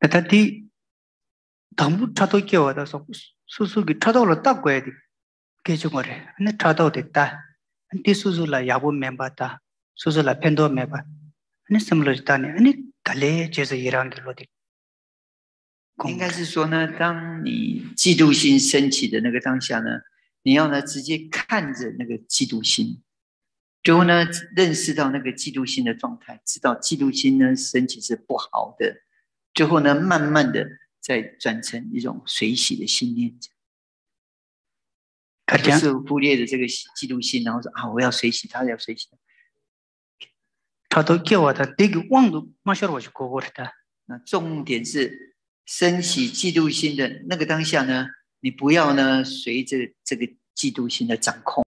那他的当不查到结果的时候，叔叔给查到了大怪的，给什么嘞？那查到的大，你叔叔来也不明白的，叔叔来偏多明白，那什么逻辑呢？那他嘞就是一样的逻辑。应该是说呢，当你嫉妒心升起的那个当下呢，你要呢直接看着那个嫉妒心，最后呢认识到那个嫉妒心的状态，知道嫉妒心呢升起是不好的。最后呢，慢慢的再转成一种随喜的信念，不是忽略的这个嫉妒心，然后说啊，我要随喜，他要随喜，他都叫我他这个忘了，马上我就过了他。那重点是升起嫉妒心的那个当下呢，你不要呢随着这个嫉妒心的掌控。